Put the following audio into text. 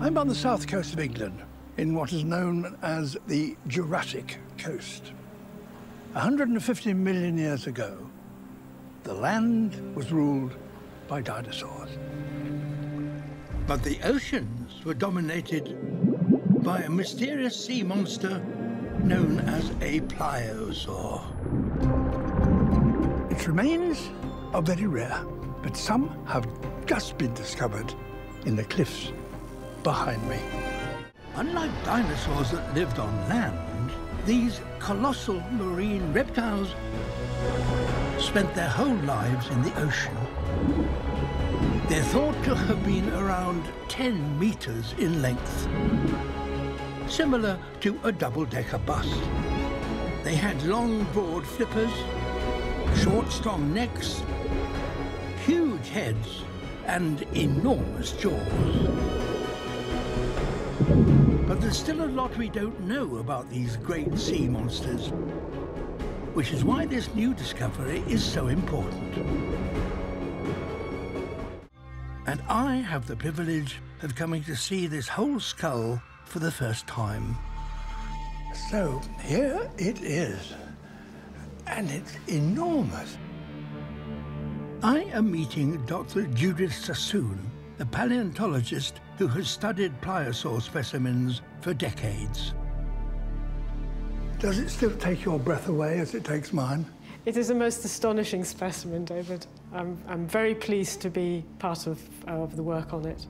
I'm on the south coast of England, in what is known as the Jurassic Coast. 150 million years ago, the land was ruled by dinosaurs. But the oceans were dominated by a mysterious sea monster known as a pliosaur. Its remains are very rare, but some have just been discovered in the cliffs behind me. Unlike dinosaurs that lived on land, these colossal marine reptiles spent their whole lives in the ocean. They're thought to have been around 10 meters in length, similar to a double-decker bus. They had long, broad flippers, short, strong necks, huge heads, and enormous jaws. But there's still a lot we don't know about these great sea monsters, which is why this new discovery is so important. And I have the privilege of coming to see this whole skull for the first time. So here it is, and it's enormous. I am meeting Dr. Judyth Sassoon, a paleontologist who has studied pliosaur specimens for decades. Does it still take your breath away as it takes mine? It is a most astonishing specimen, David. I'm, I'm very pleased to be part of, of the work on it.